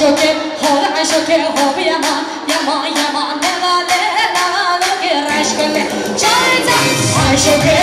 عشوكي هول عشوكي هو بيمان يمان يمان نغالي نغالي غير عشقلي شايتا عشوكي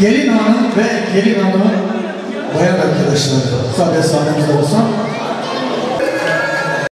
Gelin hanım ve gelin hanımın bayan arkadaşları. Sadece sahnemizde olsa